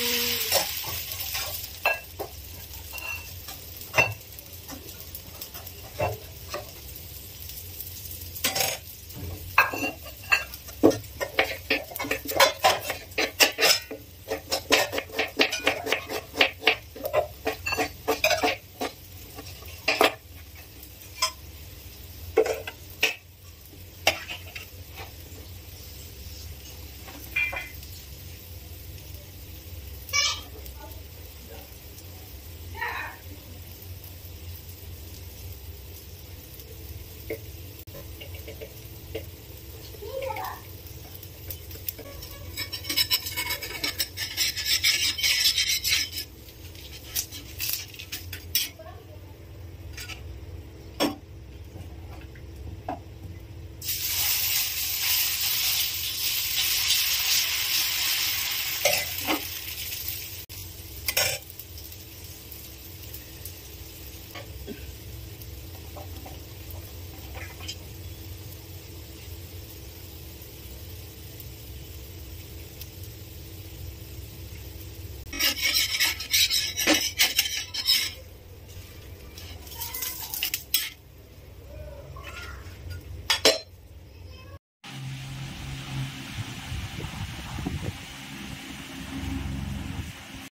you.